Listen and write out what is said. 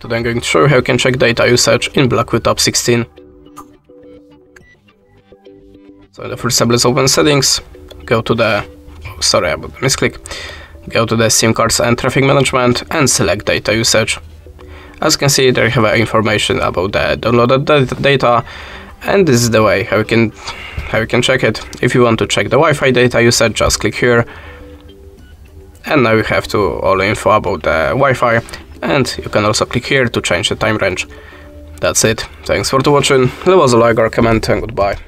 Today I'm going to show you how you can check data usage in Blackview Tab 16. So the first tab let's open settings, go to the, sorry about the misclick, go to the SIM cards and traffic management and select data usage. As you can see there you have information about the downloaded data and this is the way how you can how you can check it. If you want to check the Wi-Fi data usage just click here and now you have to all info about the Wi-Fi and you can also click here to change the time range. That's it. Thanks for watching, leave us a like or a comment and goodbye.